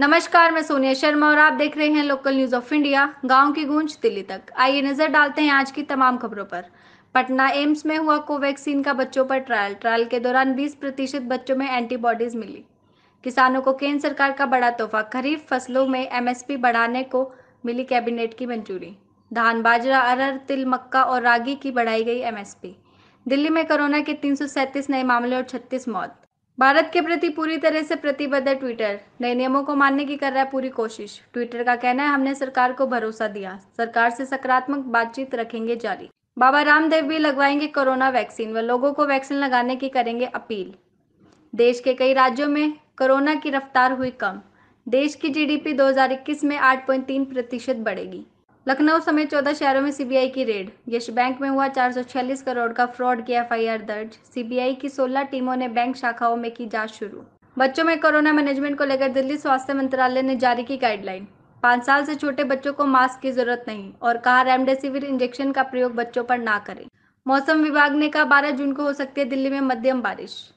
नमस्कार, मैं सोनिया शर्मा और आप देख रहे हैं लोकल न्यूज़ ऑफ़ इंडिया, गाँव की गूंज दिल्ली तक। आइए नज़र डालते हैं आज की तमाम खबरों पर। पटना एम्स में हुआ कोवैक्सीन का बच्चों पर ट्रायल ट्रायल के दौरान 20 प्रतिशत बच्चों में एंटीबॉडीज मिली। किसानों को केंद्र सरकार का बड़ा तोहफा, खरीफ फ़सलों में एमएसपी बढ़ाने को मिली कैबिनेट की मंजूरी। धान, बाजरा, अरहर, तिल, मक्का और रागी की बढ़ाई गई एमएसपी दिल्ली में कोरोना के तीन सौ सैंतीस नए मामले और छत्तीस मौत। भारत के प्रति पूरी तरह से प्रतिबद्ध है ट्विटर। नए नियमों को मानने की कर रहा है पूरी कोशिश। ट्विटर का कहना है, हमने सरकार को भरोसा दिया। सरकार से सकारात्मक बातचीत रखेंगे जारी। बाबा रामदेव भी लगवाएँगे कोरोना वैक्सीन व लोगों को वैक्सीन लगाने की करेंगे अपील। देश के कई राज्यों में कोरोना की रफ्तार हुई कम। देश की जीडीपी 2021 में 8.3 प्रतिशत बढ़ेगी। लखनऊ समेत चौदह शहरों में सीबीआई की रेड। यश बैंक में हुआ 446 करोड़ का फ्रॉड, की एफआईआर दर्ज। सीबीआई की 16 टीमों ने बैंक शाखाओं में की जाँच शुरू। बच्चों में कोरोना मैनेजमेंट को लेकर दिल्ली स्वास्थ्य मंत्रालय ने जारी की गाइडलाइन। पाँच साल से छोटे बच्चों को मास्क की ज़रूरत नहीं, और कहा रेमडेसिविर इंजेक्शन का प्रयोग बच्चों पर ना करें। मौसम विभाग ने कहा बारह जून को हो सकती है दिल्ली में मध्यम बारिश।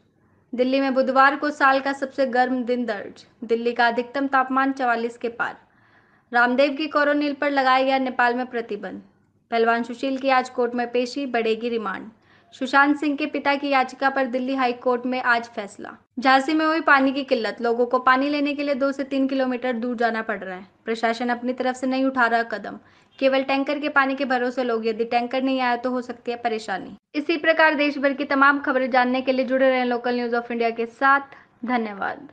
दिल्ली में बुधवार को साल का सबसे गर्म दिन दर्ज। दिल्ली का अधिकतम तापमान चवालीस के पार। रामदेव की कोरोनिल पर लगाया गया नेपाल में प्रतिबंध। पहलवान सुशील की आज कोर्ट में पेशी, बढ़ेगी रिमांड। सुशांत सिंह के पिता की याचिका पर दिल्ली हाई कोर्ट में आज फैसला। झांसी में हुई पानी की किल्लत। लोगों को पानी लेने के लिए दो से तीन किलोमीटर दूर जाना पड़ रहा है। प्रशासन अपनी तरफ़ से नहीं उठा रहा कदम। केवल टैंकर के पानी के भरोसे लोग यदि टैंकर नहीं आया तो हो सकती है परेशानी। इसी प्रकार देश भर की तमाम खबरें जानने के लिए जुड़े रहें लोकल न्यूज़ ऑफ़ इंडिया के साथ। धन्यवाद।